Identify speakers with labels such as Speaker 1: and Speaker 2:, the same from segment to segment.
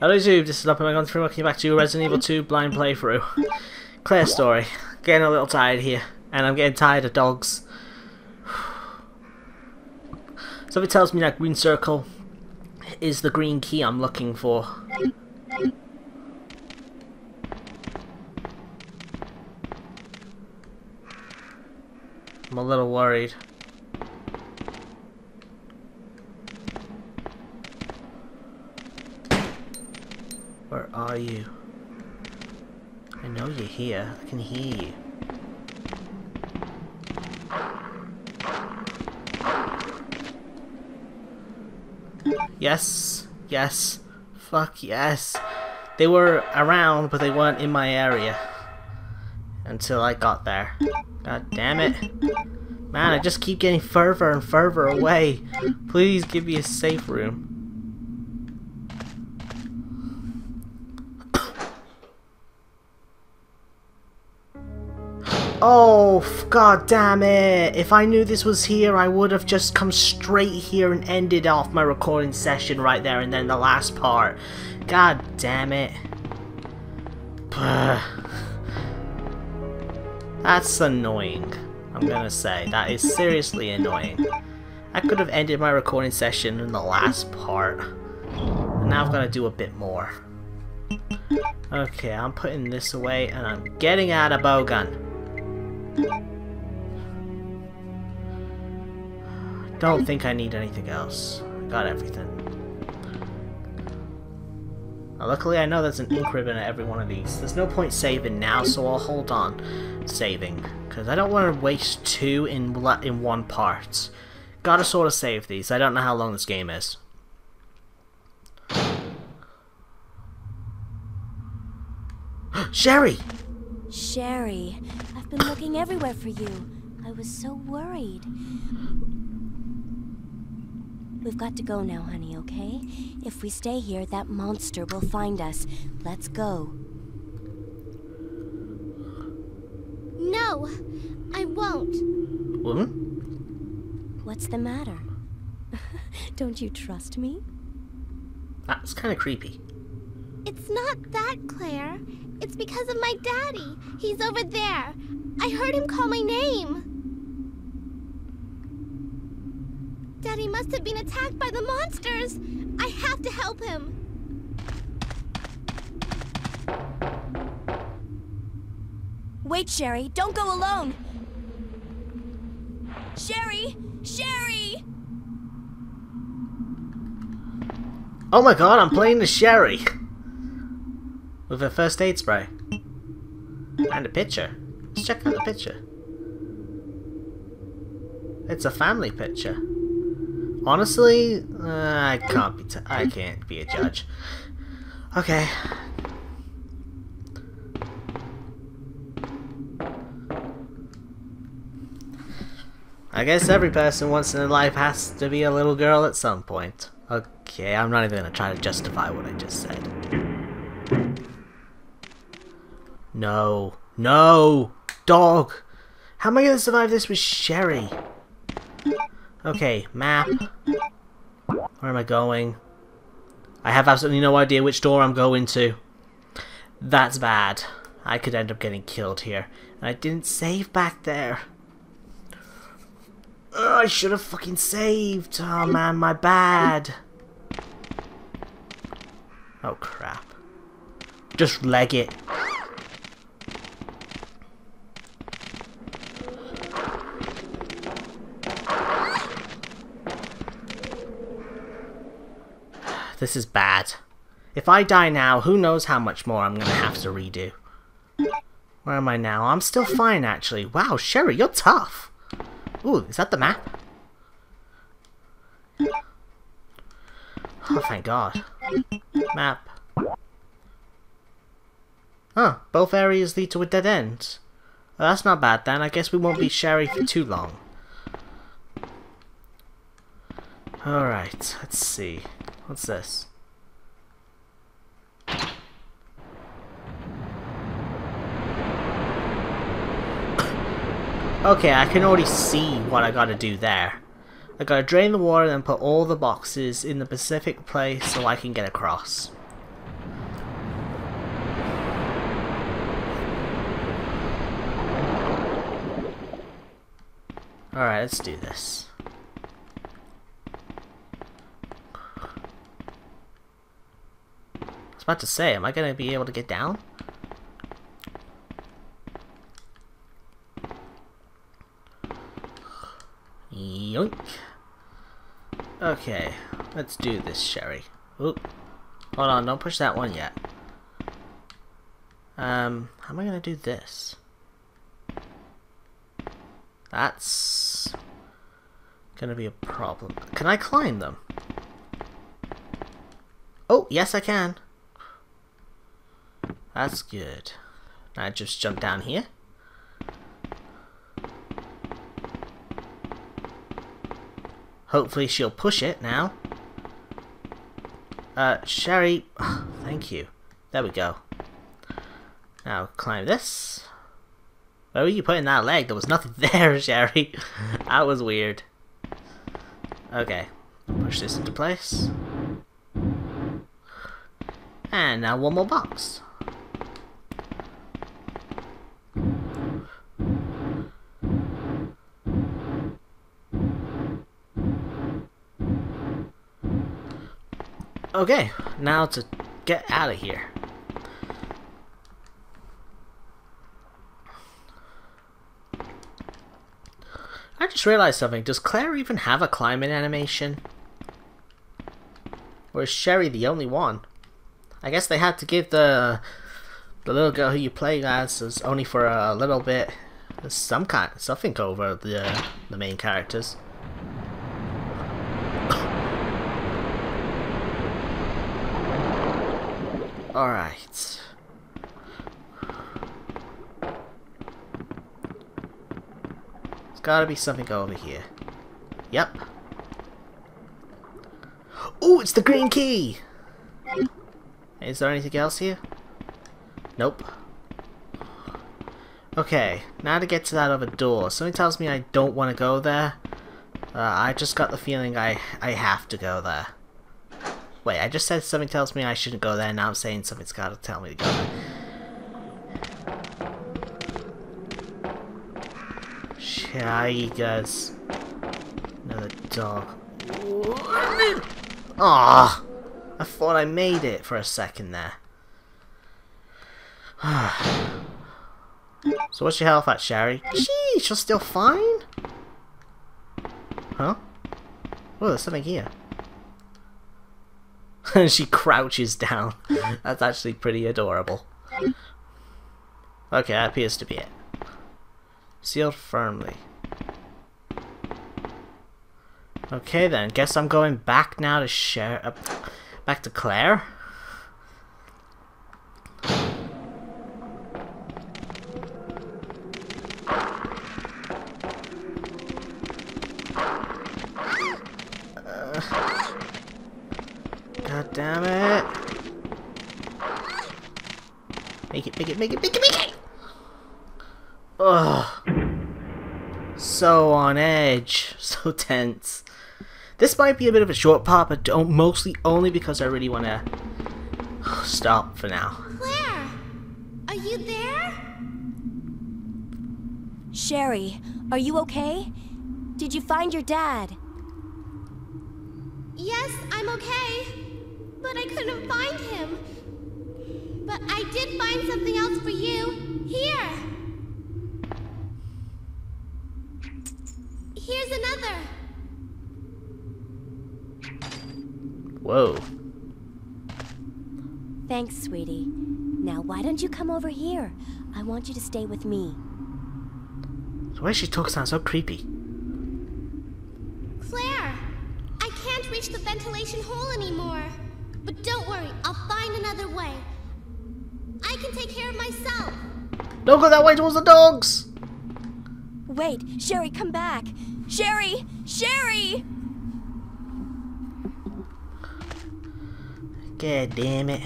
Speaker 1: Hello YouTube, this is and I'm through welcome back to your Resident Evil 2 blind playthrough. Claire story. Getting a little tired here, and I'm getting tired of dogs. Something tells me that green circle is the green key I'm looking for. I'm a little worried. Where are you? I know you're here. I can hear you. Yes. Yes. Fuck yes. They were around, but they weren't in my area. Until I got there. God damn it. Man, I just keep getting further and further away. Please give me a safe room. Oh, god damn it. If I knew this was here, I would have just come straight here and ended off my recording session right there and then the last part. God damn it. That's annoying, I'm gonna say. That is seriously annoying. I could have ended my recording session in the last part. And now I've got to do a bit more. Okay, I'm putting this away and I'm getting out a bowgun. Don't think I need anything else. Got everything. Now, luckily I know there's an ink ribbon at every one of these. There's no point saving now, so I'll hold on saving. Because I don't want to waste two in, in one part. Gotta sort of save these. I don't know how long this game is. Sherry!
Speaker 2: Sherry, I've been looking everywhere for you. I was so worried. We've got to go now, honey, okay? If we stay here, that monster will find us. Let's go.
Speaker 3: No, I won't.
Speaker 1: What?
Speaker 2: What's the matter? Don't you trust me?
Speaker 1: That's kind of creepy.
Speaker 3: It's not that, Claire. It's because of my daddy. He's over there. I heard him call my name. Daddy must have been attacked by the monsters. I have to help him.
Speaker 2: Wait, Sherry. Don't go alone. Sherry! Sherry!
Speaker 1: Oh my god, I'm playing the Sherry! With a first aid spray. And a picture. Let's check out the picture. It's a family picture. Honestly, uh, I can't be. T I can't be a judge. Okay. I guess every person once in their life has to be a little girl at some point. Okay, I'm not even gonna try to justify what I just said. No. No! Dog! How am I gonna survive this with Sherry? Okay, map. Where am I going? I have absolutely no idea which door I'm going to. That's bad. I could end up getting killed here. And I didn't save back there. Ugh, I should have fucking saved. Oh man, my bad. Oh crap. Just leg it. This is bad. If I die now, who knows how much more I'm going to have to redo. Where am I now? I'm still fine, actually. Wow, Sherry, you're tough. Ooh, is that the map? Oh, thank God. Map. Huh, both areas lead to a dead end. Well, that's not bad then. I guess we won't be Sherry for too long. Alright, let's see. What's this? Okay, I can already see what I gotta do there. I gotta drain the water and put all the boxes in the Pacific place so I can get across. Alright, let's do this. Was about to say, am I gonna be able to get down? Yoink. Okay, let's do this, Sherry. Oop. Hold on, don't push that one yet. Um, how am I gonna do this? That's gonna be a problem. Can I climb them? Oh, yes I can. That's good. I just jump down here. Hopefully she'll push it now. Uh, Sherry, thank you. There we go. Now climb this. Where were you putting that leg? There was nothing there, Sherry. that was weird. Okay, push this into place. And now one more box. Okay, now to get out of here. I just realized something. Does Claire even have a climbing animation? Or is Sherry the only one? I guess they had to give the the little girl who you play as is only for a little bit some kind something over the the main characters. Alright. There's gotta be something over here. Yep. Oh, it's the green key! Is there anything else here? Nope. Okay, now to get to that other door. Something tells me I don't want to go there. Uh, I just got the feeling I, I have to go there. Wait, I just said something tells me I shouldn't go there, now I'm saying something's gotta tell me to go there. Guys. Another dog. Ah, I thought I made it for a second there. so what's your health at, Sherry? Sheesh, you're still fine? Huh? Oh, there's something here. she crouches down. That's actually pretty adorable. Okay, that appears to be it. Sealed firmly. Okay then, guess I'm going back now to share, uh, back to Claire. God damn it. Make it, make it, make it, make it, make it! Ugh. So on edge. So tense. This might be a bit of a short part, but don't, mostly only because I really want to stop for now.
Speaker 3: Claire, are you there?
Speaker 2: Sherry, are you okay? Did you find your dad?
Speaker 3: Yes, I'm okay. But I couldn't find him. But I did find something else for you. Here. Here's another.
Speaker 1: Whoa.
Speaker 2: Thanks, sweetie. Now, why don't you come over here? I want you to stay with me.
Speaker 1: The way she talks sounds so creepy.
Speaker 3: Claire, I can't reach the ventilation hole anymore. But don't worry, I'll find another way. Can take care of myself.
Speaker 1: Don't go that way towards the dogs!
Speaker 2: Wait, Sherry, come back! Sherry! Sherry!
Speaker 1: God damn it.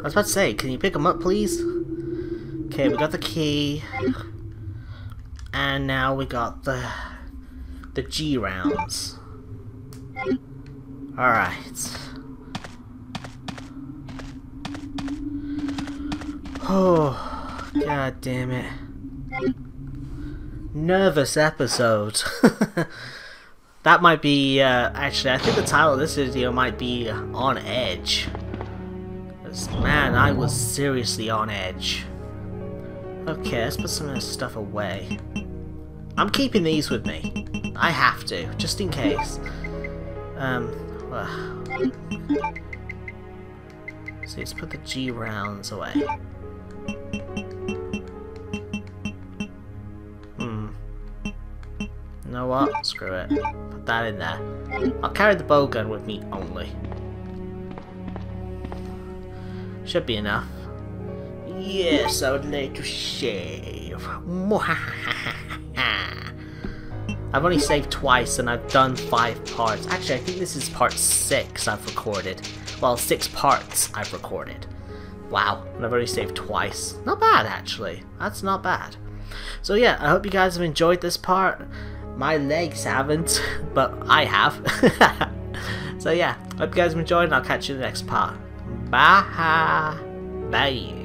Speaker 1: I was about to say, can you pick them up, please? Okay, we got the key. And now we got the the G rounds. Alright. Oh, god damn it. Nervous episode. that might be, uh, actually, I think the title of this video might be On Edge. Man, I was seriously on edge. Okay, let's put some of this stuff away. I'm keeping these with me. I have to, just in case. Um, well. So let's put the G rounds away. You know what? Screw it. Put that in there. I'll carry the bow gun with me only. Should be enough. Yes, I would like to shave. I've only saved twice and I've done five parts. Actually, I think this is part six I've recorded. Well, six parts I've recorded. Wow, and I've only saved twice. Not bad, actually. That's not bad. So yeah, I hope you guys have enjoyed this part. My legs haven't, but I have. so yeah, hope you guys enjoyed and I'll catch you in the next part. Bye! Bye!